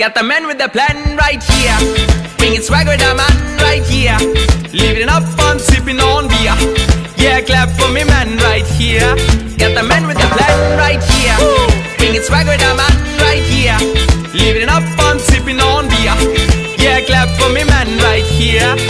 Got the man with the plan right here. Bringing swagger with the man right here. Living up and sipping on beer. Yeah, clap for me, man, right here. Got the man with the plan right here. Bringing swagger with the man right here. Living up and sipping on beer. Yeah, clap for me, man, right here.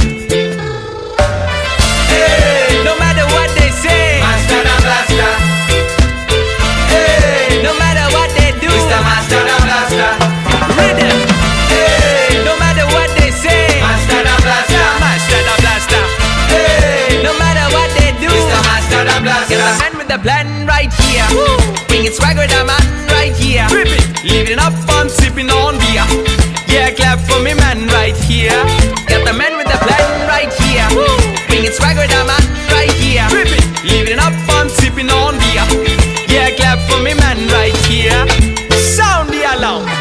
The plan right here. Bringing swag with the man right here. Living it up on sipping on beer. Yeah, clap for me, man, right here. Got the man with the plan right here. Bringing swag with the man right here. Living it up on sipping on beer. Yeah, clap for me, man, right here. Sound the alarm.